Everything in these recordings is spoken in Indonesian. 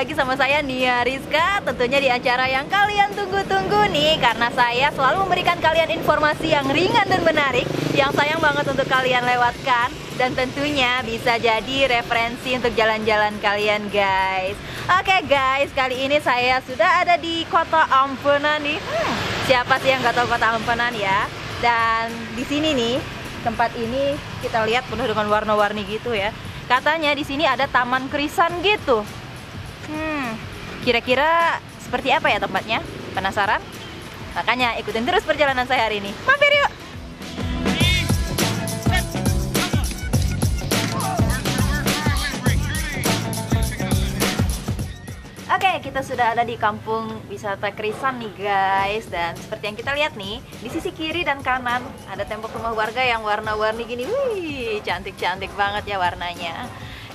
lagi sama saya Nia Rizka. Tentunya di acara yang kalian tunggu-tunggu nih Karena saya selalu memberikan kalian informasi yang ringan dan menarik Yang sayang banget untuk kalian lewatkan. Dan tentunya bisa jadi referensi untuk jalan-jalan kalian guys. Oke guys, kali ini saya sudah ada di kota Ampenan nih. Hmm, Siapa sih yang gak tahu kota Ampenan ya? Dan di sini nih tempat ini kita lihat penuh dengan warna-warni gitu ya. Katanya di sini ada taman krisan gitu. Kira-kira seperti apa ya tempatnya? Penasaran? Makanya ikutin terus perjalanan saya hari ini. Mampir yuk! Oke, kita sudah ada di kampung wisata Krisan nih guys Dan seperti yang kita lihat nih Di sisi kiri dan kanan ada tembok rumah warga yang warna-warni gini Wih, cantik-cantik banget ya warnanya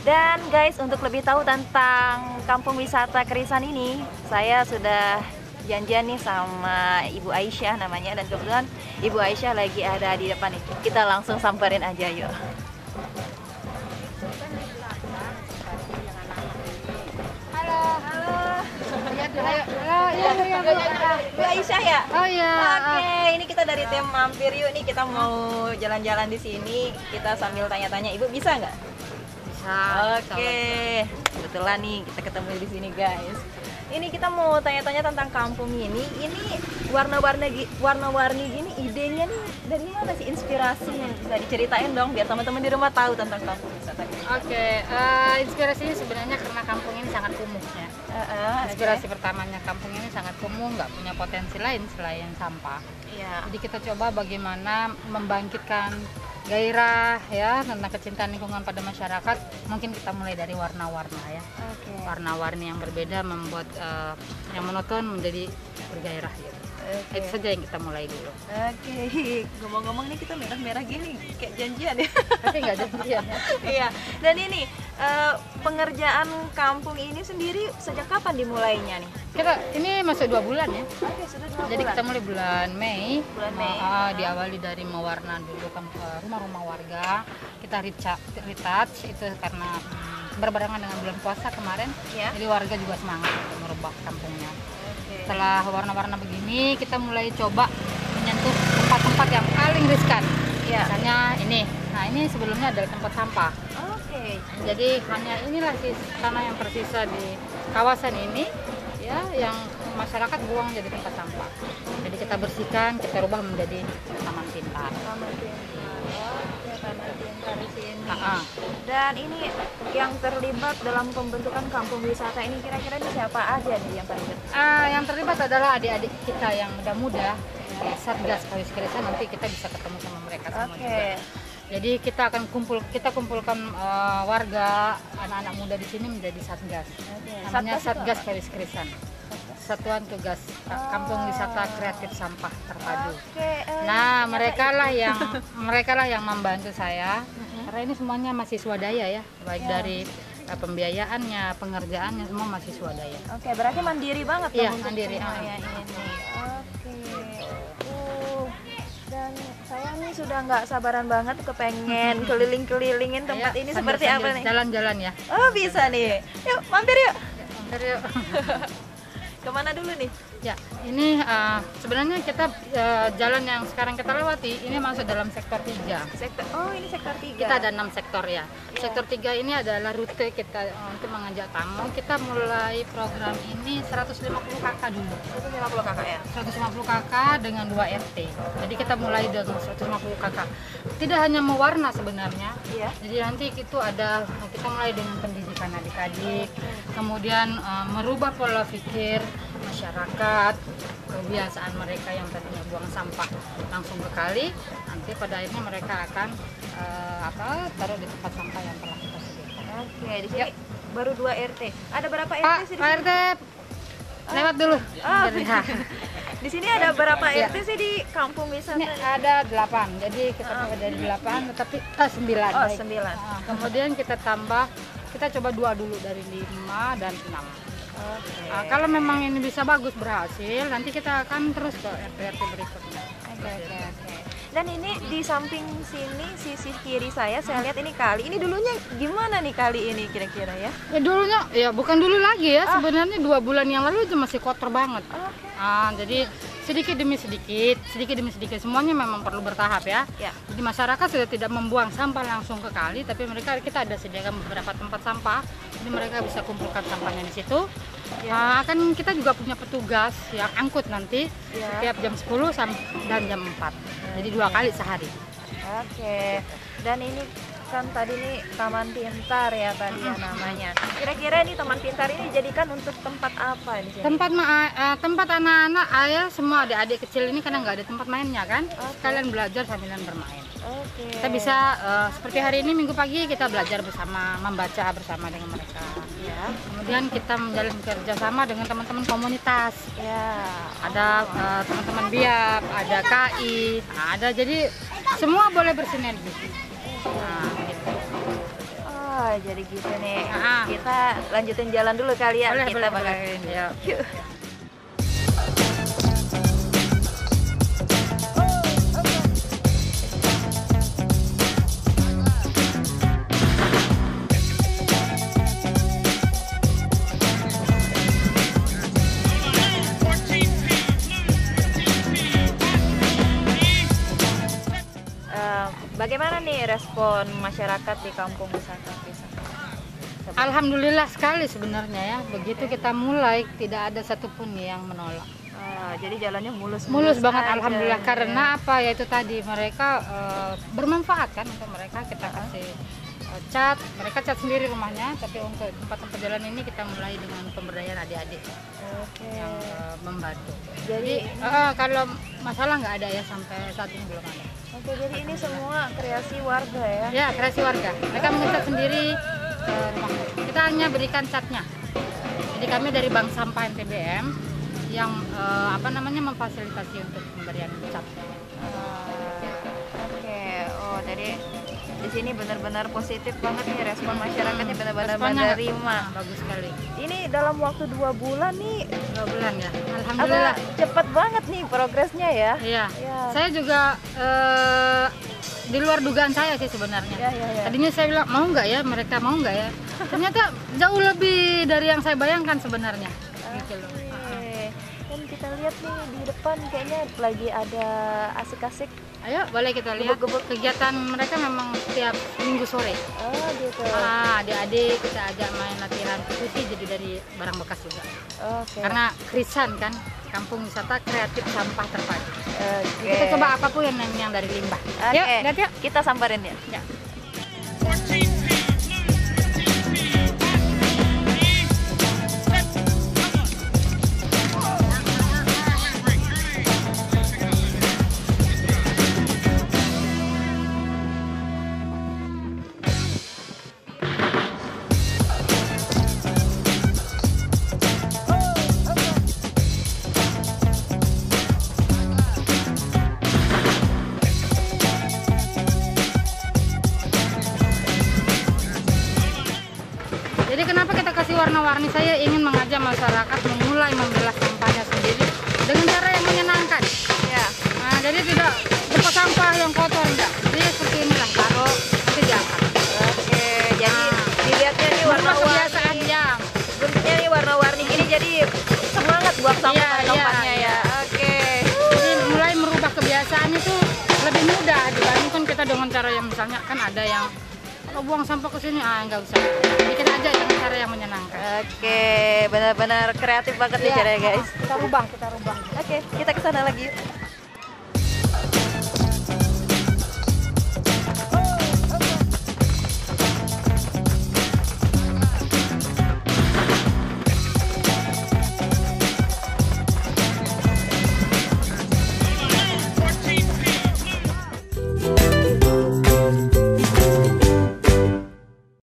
Dan guys, untuk lebih tahu tentang kampung wisata Krisan ini Saya sudah janjian nih sama Ibu Aisyah namanya Dan kebetulan Ibu Aisyah lagi ada di depan nih Kita langsung samperin aja yuk Bu Aisyah ya? Oh iya. Oke, ini kita dari tim mampir yuk nih kita mau jalan-jalan di sini. Kita sambil tanya-tanya, Ibu bisa nggak? Oke, kebetulan nih kita ketemu di sini guys. Ini kita mau tanya-tanya tentang kampung ini. Ini warna-warni warna-warni gini idenya nih dari mana sih inspirasinya? Bisa diceritain dong biar teman-teman di rumah tahu tentang kampung wisata. Oke, eh, inspirasinya sebenarnya karena kampung ini sangat kumuh ya. Heeh, Inspirasi pertamanya kampung ini sangat kumuh, nggak punya potensi lain selain sampah. Iya. Jadi kita coba bagaimana membangkitkan gairah ya tentang kecintaan lingkungan pada masyarakat. Mungkin kita mulai dari warna-warna ya. Oke. Warna-warni yang berbeda membuat eh, yang monoton menjadi bergairah gitu. Oke. Itu saja yang kita mulai dulu. Oke, ngomong-ngomong nih kita merah-merah gini kayak janjian ya. Tapi nggak janjian ya. Iya. Dan ini eh, pengerjaan kampung ini sendiri sejak kapan dimulainya nih? Kita ini masuk dua bulan ya. Oke, sudah dua Jadi bulan. kita mulai bulan Mei, Bulan Mei. Ah, diawali dari mewarna dulu kan rumah-rumah warga. Kita retouch, itu karena hmm, berbarengan dengan bulan puasa kemarin. Ya. Jadi warga juga semangat untuk merubah kampungnya. Oke. Setelah warna-warna begini, kita mulai coba menyentuh tempat-tempat yang paling riskan. Ya. Misalnya ini. Nah, ini sebelumnya adalah tempat sampah. Oke. Jadi hanya inilah sih tanah yang tersisa di kawasan ini ya yang masyarakat buang jadi tempat sampah. Jadi kita bersihkan, kita rubah menjadi taman pintar. Taman Pintar. Oke, Taman Pintar di sini. Dan ini yang terlibat dalam pembentukan kampung wisata ini kira-kira ini siapa aja nih yang terlibat? Ah, yang terlibat adalah adik-adik kita yang muda-muda ya, Satgas Kawis Keresa nanti kita bisa ketemu sama mereka semua Oke. juga. Jadi kita akan kumpul kita kumpulkan eh, warga anak-anak muda di sini menjadi Satgas. Oke. Namanya Satgas Keresan. Satuan Tugas eh, Kampung Wisata Kreatif Sampah Terpadu. Oke. eh, Nah, mereka lah yang mereka lah yang membantu saya. Karena ini semuanya masih swadaya ya, baik Ya. dari eh, pembiayaannya, pengerjaannya semua masih swadaya. Oke, berarti mandiri banget Iya, dong untuk mandiri, semuanya ah. ini. Oke. Nih sudah nggak sabaran banget kepengen keliling-kelilingin tempat Ayo, ini sambil- seperti apa nih. Jalan-jalan ya. Oh, bisa nih. Yuk, mampir yuk. Ntar yuk. Ke mana dulu nih? Ya, ini eh, sebenarnya kita eh, jalan yang sekarang kita lewati ini masuk dalam sektor 3. Sektor Oh, ini sektor 3. Kita ada enam sektor ya. Sektor 3 ini adalah rute kita eh, untuk mengajak tamu. Kita mulai program ini 150 KK dulu. 150 kakak ya. 150 KK dengan 2 RT. Jadi kita mulai dengan 150 KK. Tidak hanya mewarna sebenarnya. Iya. Jadi nanti itu ada kita mulai dengan pendidikan adik-adik, kemudian eh, merubah pola pikir masyarakat, kebiasaan mereka yang tadinya buang sampah langsung ke kali, nanti pada akhirnya mereka akan eh, apa taruh di tempat sampah yang telah kita sediakan. Oke, di sini baru 2 RT. Ada berapa RT Pak, sih Pak? RT lewat dulu. Oh. Di sini ada berapa Iya. RT sih di kampung wisata? Ini ada 8, jadi kita mulai dari 8, tetapi ah, 9. Oh, baik. 9. Ah, kemudian kita tambah, kita coba dua dulu dari 5 dan 6. Oke. Ah, kalau memang ini bisa bagus berhasil, nanti kita akan terus ke RT RT berikutnya. Oke, oke, oke. Dan ini di samping sini sisi kiri saya saya lihat ini kali. Ini dulunya gimana nih kali ini kira-kira ya? Ya dulunya ya bukan dulu lagi ya sebenarnya dua bulan yang lalu itu masih kotor banget. Oke. Ah, jadi sedikit demi sedikit, sedikit demi sedikit semuanya memang perlu bertahap ya. Ya. Jadi masyarakat sudah tidak membuang sampah langsung ke kali, tapi mereka kita ada sediakan beberapa tempat sampah. Jadi mereka bisa kumpulkan sampahnya di situ. Ya akan kita juga punya petugas yang angkut nanti Ya. setiap jam 10 sam- dan jam 4. Jadi dua kali sehari. Oke. Dan ini kan tadi nih taman pintar ya tadi ya namanya. Kira-kira nih taman pintar ini dijadikan untuk tempat apa di sini? Tempat ma- eh, tempat anak-anak ayah semua adik-adik kecil ini karena nggak ada tempat mainnya kan. Oke. Kalian belajar sambilan bermain. Oke. Kita bisa eh, seperti hari ini minggu pagi kita belajar bersama, membaca bersama dengan mereka. ya. Kemudian kita menjalin kerjasama dengan teman-teman komunitas. Ya. Ada eh, teman-teman biak, ada KI, nah, ada jadi semua boleh bersinergi. Nah, gitu. Oh, jadi gitu nih. Ah. Kita lanjutin jalan dulu kali ya. Boleh, kita boleh, bakal boleh. Ya. Yuk. Bagaimana nih respon masyarakat di kampung wisata Pisang? Alhamdulillah sekali sebenarnya ya. Begitu kita mulai tidak ada satupun yang menolak. Ah, jadi jalannya mulus mulus banget aja, alhamdulillah ya. karena apa ya itu tadi mereka eh, bermanfaat kan untuk mereka kita kasih cat mereka cat sendiri rumahnya tapi untuk tempat-tempat jalan ini kita mulai dengan pemberdayaan adik-adik Oke. yang eh, membantu. Jadi Eh, kalau masalah nggak ada ya sampai saat ini belum ada. Oke, jadi ini semua kreasi warga ya. ya kreasi warga. Mereka mengecat sendiri eh, rumah. Kita hanya berikan catnya. Jadi kami dari bank sampah NTBM yang eh, apa namanya memfasilitasi untuk pemberian cat. Ah, Oke, oh jadi di sini benar-benar positif banget nih respon masyarakatnya benar-benar Responnya nggak- menerima. Ah, bagus sekali Ini dalam waktu dua bulan nih, dua bulan ya apa alhamdulillah cepat banget nih progresnya ya? iya Ya. saya juga eh, di luar dugaan saya sih sebenarnya Ya, ya, ya. tadinya saya bilang mau nggak ya mereka mau nggak ya ternyata jauh lebih dari yang saya bayangkan sebenarnya gitu loh. Dan kita lihat nih di depan kayaknya lagi ada asik-asik. ayo boleh kita lihat Gebuk-gebuk. kegiatan mereka memang tiap minggu sore Oh gitu. ah adik-adik kita ajak main latihan puisi jadi dari barang bekas juga Oke. karena krisan kan kampung wisata kreatif sampah terpadu Oke. kita coba apa pun yang yang dari limbah Oke. yuk lihat yuk Kita samperin ya. ya. Saya ingin mengajak masyarakat memulai memilah sampahnya sendiri dengan cara yang menyenangkan. Ya. Nah, jadi tidak tempat sampah yang kotor enggak. Jadi seperti inilah taruh nanti diangkat. Oke. Jadi Ah. dilihatnya nih Merubah warna-warni. kebiasaan ya. bentuknya nih warna-warni gini jadi semangat buang sampah iya, tempatnya iya. ya. Oke. Jadi mulai merubah kebiasaan itu lebih mudah dibandingkan kita dengan cara yang misalnya kan ada yang kalau buang sampah ke sini ah nggak usah. Bikin aja dengan cara yang menyenangkan. Oke, benar-benar kreatif banget nih Iya. caranya guys. Kita rubah, kita rubah. Oke, kita ke sana lagi. yuk.